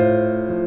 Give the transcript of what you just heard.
Música